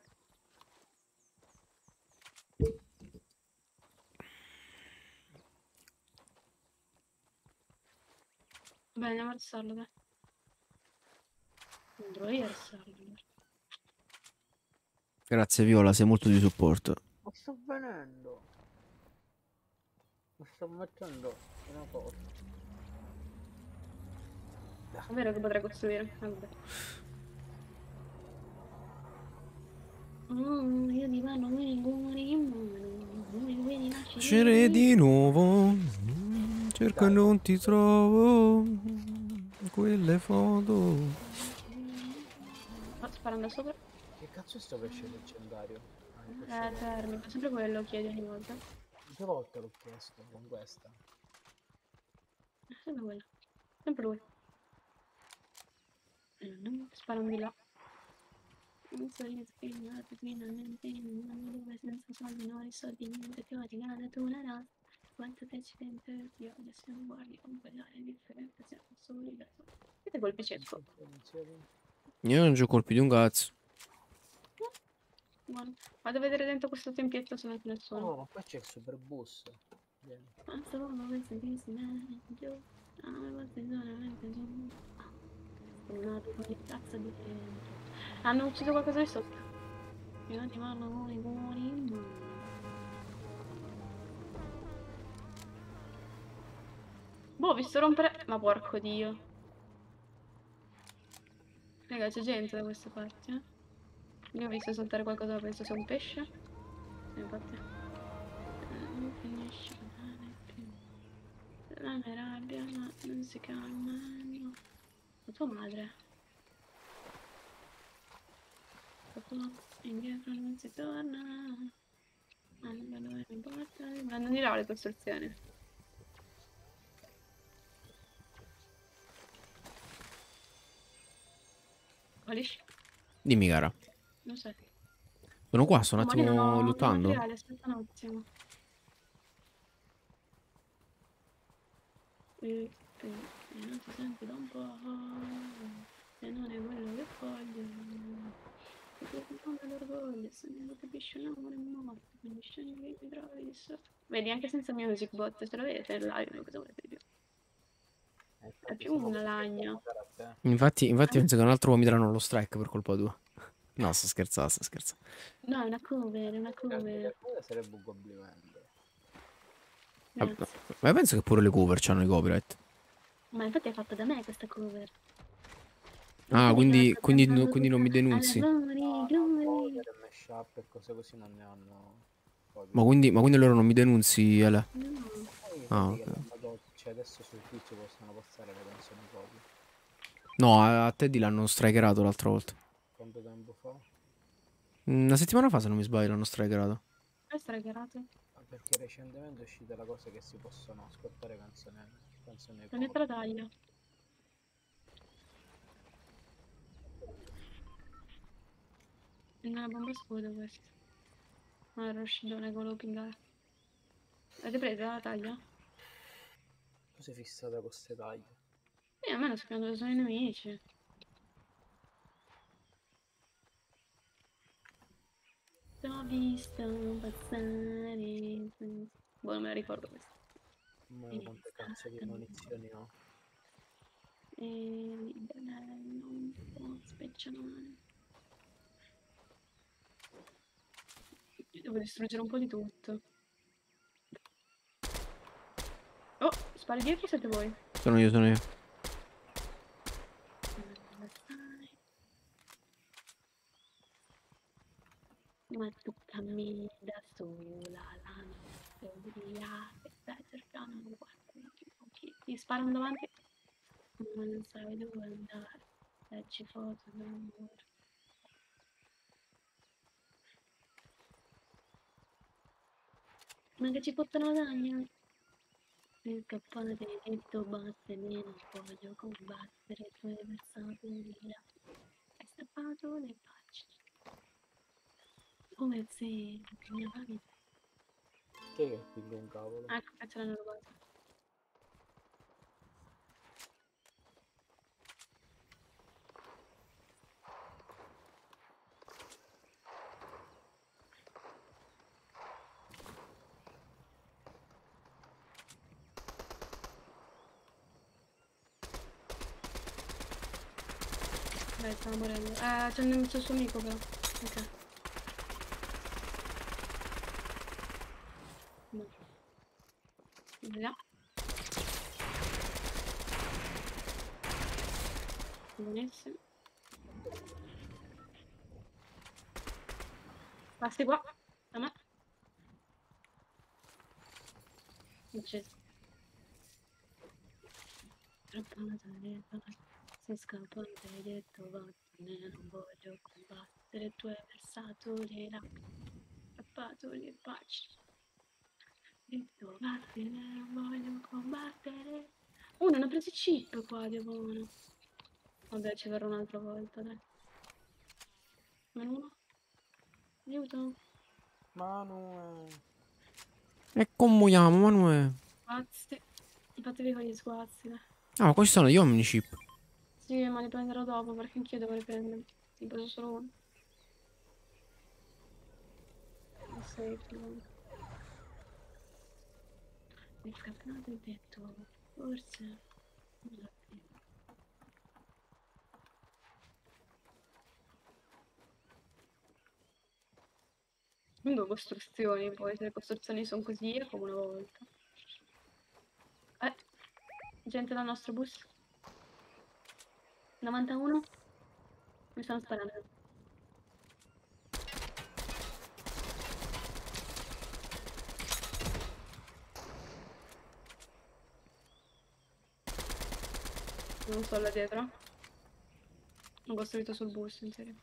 Bene, andiamo a arrestarlo, dai. Non dovrei arrestarlo. Grazie Viola, sei molto di supporto. Ma sto venendo. Ma sto mettendo una cosa. È vero che potrei costruire. Vabbè. Mm, io di mano mi cuore in mano. Mi vedi nascere C'ere di nuovo. mm, Cerco e non ti trovo. Quelle foto. Oh, sparando sopra. Che cazzo è sto pesce leggendario? Ah, Eh, termico. Sempre quello chiedi ogni volta. Due volte l'ho chiesto con questa. Eh, Sempre quello. Sempre lui. Non Sparano di là. Non so gli spiegati finalmente in un mondo dove senza soldi non hai soldi niente più ti gana tu una razza. Quanto te ci dentro io adesso non guardi con quella è differente siamo soli da soli. Vedete colpi cieco. Io non c'ho colpi di un cazzo. Buono. Vado a vedere dentro questo tempietto se non ce ne sono. Oh, ma qua c'è il super bus. Ma solo per sentirsi meglio. Ah, ma solamente giù. Una di cazzo di tempo. Hanno ucciso qualcosa di sotto. Io ti mando con i cuori in mano. Boh, ho visto rompere. Ma porco dio. Raga, c'è gente da queste parti, eh. Io ho visto saltare qualcosa, penso sia un pesce. E infatti. Eh, Non finisce mai più. La mia rabbia, ma non si calma. No. La tua madre. Dopo indietro non si torna. Ma non mi importa. Ma non dirò le costruzioni. Quali? Dimmi, cara. Non so. Sono qua, sto un attimo ho lottando. Aspetta un attimo. E, e, e non ti senti da un po'. E non è quello che voglio. Tu non me l'orgoglio, se non lo capisci l'amore è morto. Quindi scendi che mi trovi di sotto. Vedi, anche senza music bot, ce l'avete in live, cosa volete di più? Eh, È più una lagna. Infatti, infatti penso che un altro uomo mi daranno lo strike per colpa tua. No, sto scherzando, sto scherzando. No, è una cover, è una Cover. sarebbe un complimento. Ma penso che pure le cover hanno i copyright. Ma infatti è fatta da me questa cover. Ah, Quindi quindi, quindi, non mi denunzi. Ma quindi, ma quindi loro non mi denunzi, Ele? No. Poi Ah, ok. l'hanno cioè adesso su Twitch possono postare le canzoni copie. No, a, a Teddy l'hanno strikerato l'altra volta. Quanto tempo fa? Una settimana fa, se non mi sbaglio, l'hanno strikerato. Era chiarato. Ah, Perché recentemente è uscita la cosa che si possono ascoltare canzoni, canzoni La mia copie. Non è una bomba scudo questo. Non era uscito, non volevo pingare. Avete preso la taglia? Tu sei fissata con queste taglie. Sì, a me non sappiamo dove sono i nemici. T'ho visto passare. Boh, non me la ricordo questa. Ma Sì, quante cazzo di munizioni ho? E bello, un po' speciale. Devo distruggere un po' di tutto. Oh, spari dietro siete voi. Sono io, sono io. Ma tu cammini da sola la notte ubriaca e stai cercando un guardo che ti sparano davanti ma non sai dove andare leggi foto d'amore ma che ci portano lasagna? Per scappare detto basta e meno voglio combattere tu hai versato in là hai strappato le pagine. Come se mi amavi Chi è che spinge un cavolo? ecco che ce l'hanno stava morendo. Eh, c'è il c'è il suo amico però. Ok. No. Là. Buonissimo. Passi qua. A me. Ucciso. Strappata le palle. Sei scappato e hai detto vattene, non voglio combattere, tu hai versato le lacrime, strappato le pagine. Detto vattene, non voglio combattere. Oh, non ho preso i chip qua, diavolo. Vabbè, ci verrò un'altra volta, dai. Uno. Aiuto. Manu, E come muoiamo, Manuel? Sguazzi. Fatevi con gli sguazzi, dai. Ah, questi sono gli omni chip. Sì, ma li prenderò dopo perché anch'io devo riprendere. Ne preso solo uno. Sei più. Mi è detto, forse. Comunque costruzioni, poi se le costruzioni sono così è come una volta. Eh, gente dal nostro bus. 91? Mi stanno sparando. Non so là dietro. Ho costruito sul bus, in serio.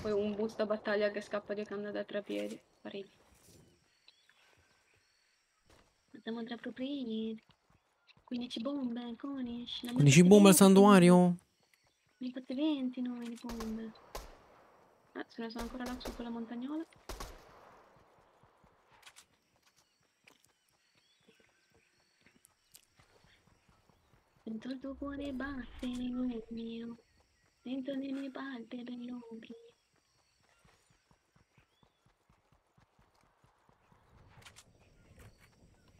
Poi un bus da battaglia che scappa di canna da tre piedi. Parigi. Siamo tra propri 15 bombe, conish. ne abbiamo 15 fatte bombe al 20. santuario? Ne ho fatte 20 noi di bombe. Ah, ce ne sono ancora là su quella montagnola. Sento il tuo cuore battere come il mio. Sento le mie palpebre lunghi.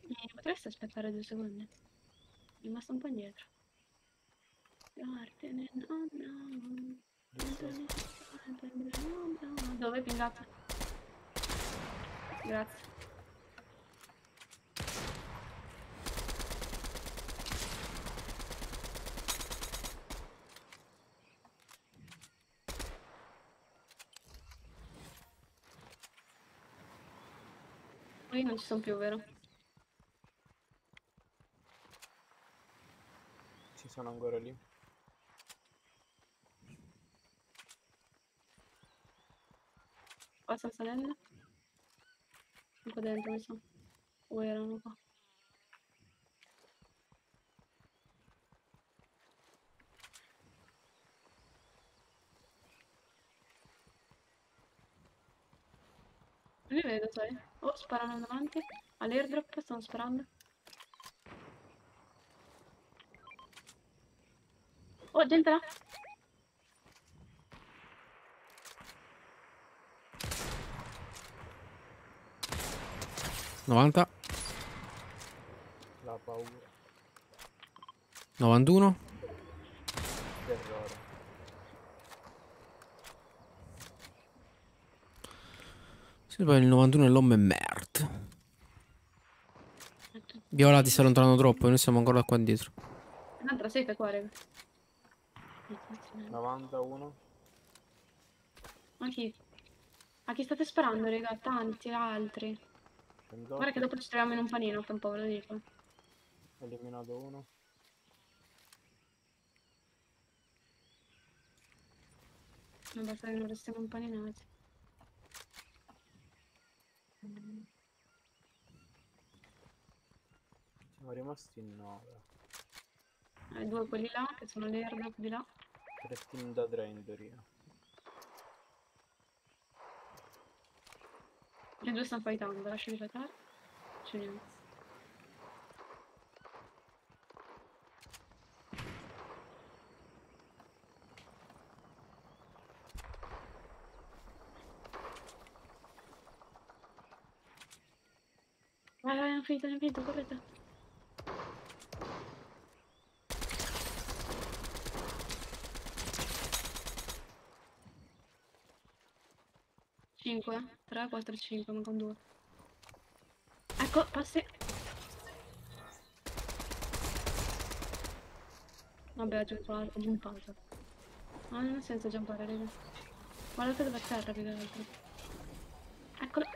Eh, potresti aspettare due secondi? Rimasto un po' indietro. Guardane, no, no. Dove è pingato? Grazie. Qui non ci sono più, vero? Sono ancora lì. Sta salendo? Qua dentro mi sa. O erano qua. Li vedo, sai? Oh, sparano davanti. All'airdrop stanno sparando. Oh, gente là! 90, La paura, 91, terrore. Se poi il 91 è l'homme Mert. Viola ti sta allontanando troppo e noi siamo ancora qua dietro. Un'altra safe qua, raga. 91. Ma chi? A chi state sparando, raga? Tanti altri. 108. Guarda che dopo ci troviamo in un panino, fra un po', ve lo dico. Eliminato uno. Non basta che non restiamo impaninati. Siamo rimasti in 9. Eh, due quelli là, che sono le airdrop di là. Crafting'da drain'dir ya. Ne dostan fajtałam, da się że tak? Czy nie? Ale ja mam fejta, nie wiem, do. 5. 3, 4, 5, mancano 2. Ecco, passi. Vabbè, ho giumpato, ho giumpato. Ma non ha senso giampare, raga. Guardate dove è terra, più che altro. Eccolo.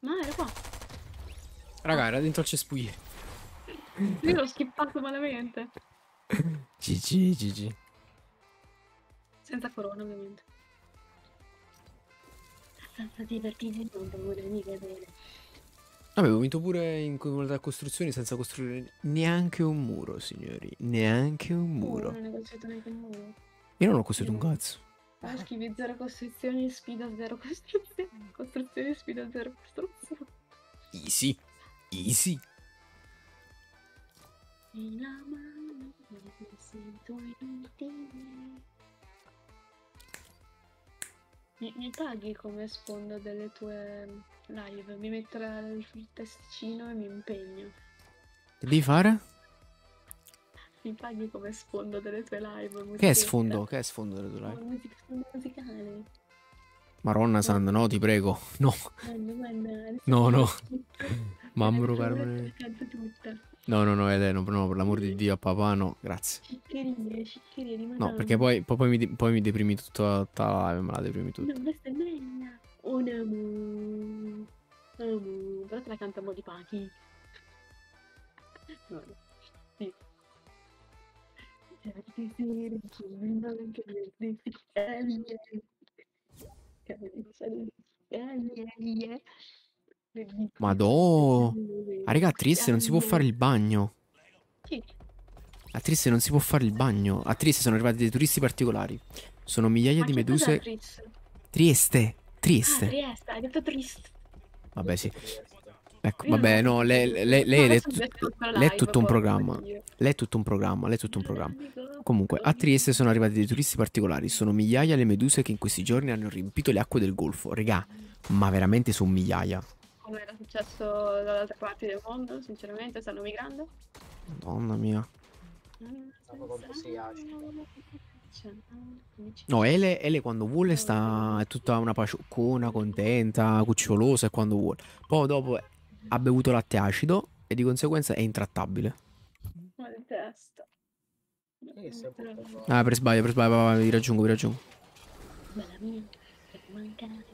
No, era qua. Raga, era dentro il cespuglio. Io l'ho schippato malamente. GG, GG. Senza corona, ovviamente. Senza divertirsi non vuole mica bene. Avevo vinto pure in comunità costruzioni senza costruire neanche un muro, signori. Neanche un muro. non hai costruito neanche un muro. Io non ho costruito un cazzo. Ah, scrivi zero costruzioni, sfida zero costruzioni. Costruzioni, sfida zero costruzioni. Easy. Easy. E la mano mi. Mi, paghi come sfondo delle tue live? Mi metterà il testicino e mi impegno. Che devi fare? Mi paghi come sfondo delle tue live? Che è sfondo? Che è sfondo delle tue live? musica- sfondo musicale. Maronna San, no, ti prego. No. Guarda. No, no. Mamma Mamma No, no, no, Elena, no, per l'amor di Dio, papà, no, grazie. Ciccherie, ciccherie di No, perché poi, poi, poi mi, poi mi deprimi tutta, tutta la live, me la deprimi tutta. No, questa è bella. Un amore. Amore. Però te la canta a mo' di pachi. No, no. Sì. Certi sere sono anche verdi fiscali. Cavoli, Madò. Ah, raga, a Trieste non si può fare il bagno. Sì. A Trieste non si può fare il bagno. A Trieste sono arrivati dei turisti particolari. Sono migliaia Ma di meduse. Tris? Trieste. Ah, Trieste. Trieste, hai detto Trist. Vabbè, sì. Trieste. Ecco, vabbè, no, lei, lei- lei ancora lei è tutto un programma. Lei è tutto un programma. Lei è tutto un programma. Comunque, a Trieste sono arrivati dei turisti particolari. Sono migliaia le meduse che in questi giorni hanno riempito le acque del Golfo. Regà, ma veramente sono migliaia. Come era successo dall'altra parte del mondo, sinceramente, stanno migrando. Madonna mia. Cioè. No, Ele, Ele quando vuole sta è tutta una pacioccona, contenta, cucciolosa e quando vuole. Poi dopo ha bevuto latte acido e di conseguenza è intrattabile. Testa. sei Però- portato- Ah, per sbaglio, per sbaglio, vai, vai, vi raggiungo, vi raggiungo. Bella mia, per mancare.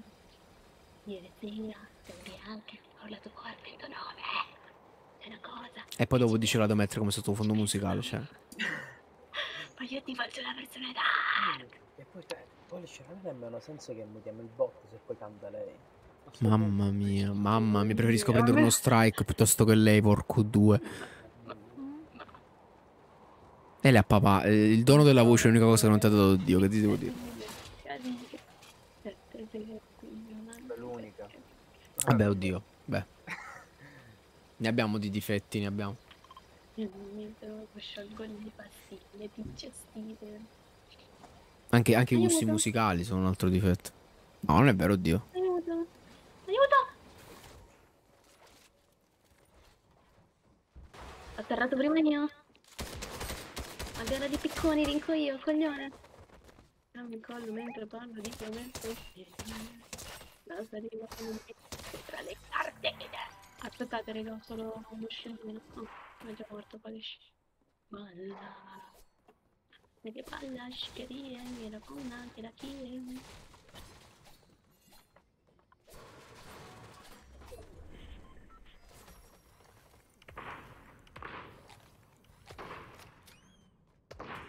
Ieri sera, sei anche con la tua corpo il tuo nome. È una cosa. E poi dopo dice la da mettere come sottofondo musicale, cioè. Ma io ti faccio la personalità. E poi te, poi le scene nemmeno senso che mettiamo il bot se poi canta lei. Mamma mia, mamma mia, preferisco prendere uno strike piuttosto che lei, porco due. Ele a papà, eh, il dono della voce è l'unica cosa che non ti ha dato Dio, che ti devo dire? L'unica. Vabbè, oddio. Ne abbiamo di difetti, ne abbiamo. Sciolgo le pastiglie, digestive. Anche, anche i gusti musicali sono un altro difetto. No, non è vero, oddio. Aiuto! Aiuto! Atterrato prima io. A gara di picconi vinco io, coglione. Io mi collo mentre parlo di promesse. La saliva tra le carte. Aspettate, raga, solo uno scendino. Oh, è già morto, quale Balla. Vedi balla, schierie, mi era con anche la chiesa.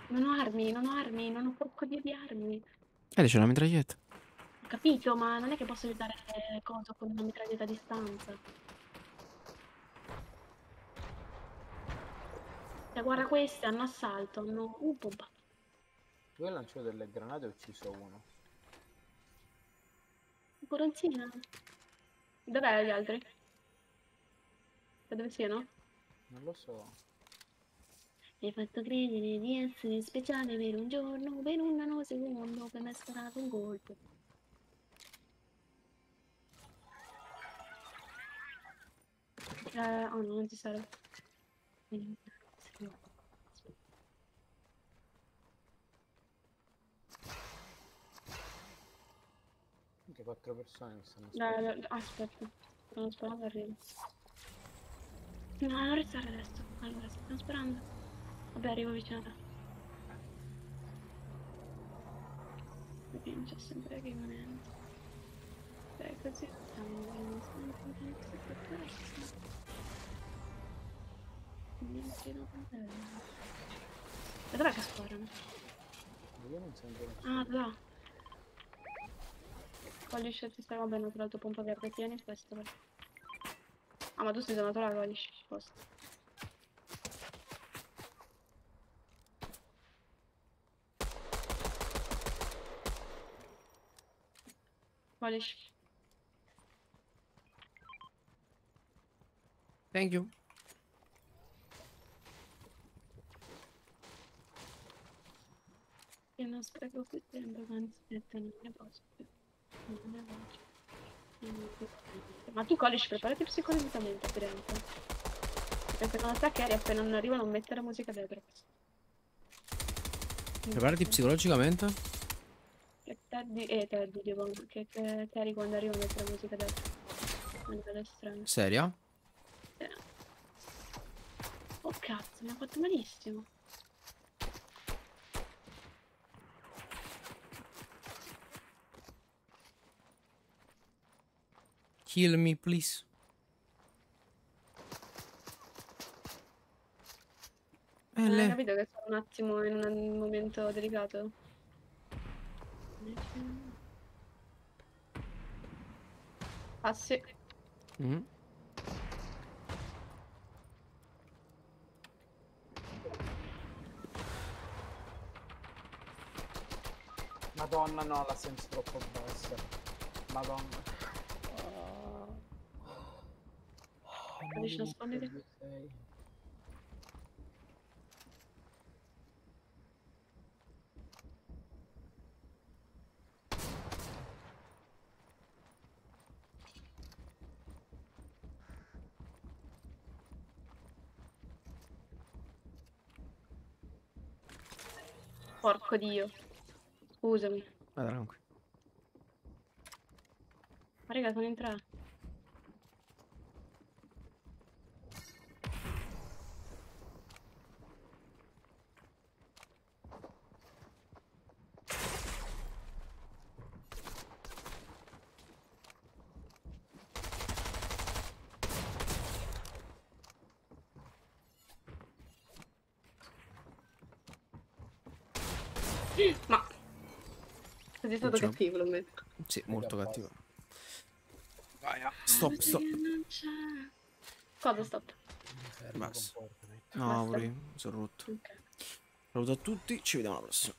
Non ho armi, non ho armi, non ho porco dio di armi. Eh, c'è la mitraglietta. Ho capito, ma non è che posso aiutare coso con una mitraglietta a distanza. Cioè, guarda queste, hanno assalto, hanno... Uh, bomba. Io ho lanciato delle granate e ho ucciso uno. Coronzina. Dov'è gli altri? Da dove siano? Non lo so. Mi hai fatto credere di essere speciale per un giorno, per un nanosecondo, che mi hai sparato un colpo. Eh, oh no, non ci serve. Mm, sì. Anche quattro persone mi stanno aspettando. dai, aspetta, stanno sparando arrivo. No, non restare adesso. Allora, stanno sparando. Vabbè, arrivo vicino a te. Perché non c'è sempre che rimanente. Dai, così stiamo vedendo sempre che si perso. Niente da vedere. E dov'è che sparano? Io non sento Ah, là. Stai vabbè, non ho trovato pompa verde, tieni questo. per- Ah, ma tu sei tornato là, collisce. Posto. Collisce. Thank you. Io non spreco più tempo, aspetta, non ne posso più. Non Ma tu collisci, preparati psicologicamente, Firenze. Perché secondo te Carrie appena non arriva non mette la musica dietro. Preparati psicologicamente. Che Teddy, eh Teddy, dico, che, Terry quando arriva mette la musica. Non è strano. Seria? Eh. Oh cazzo, mi ha fatto malissimo. Kill me, please. Eh, Hai le- capito che sono un attimo in un momento delicato? Ah sì. Mhm. Madonna no, la sento troppo bassa. Madonna. Riesci a nascondere? Dove sei? Porco dio. Scusami. Vada tranquillo. Ma raga, sono in è stato Ciao. cattivo, lo ammetto. Sì, molto cattivo. Vai, ah, stop, stop. Cosa stop? Basta. No, Basta. pure sono rotto. Ok. Saluto a tutti, ci vediamo alla prossima.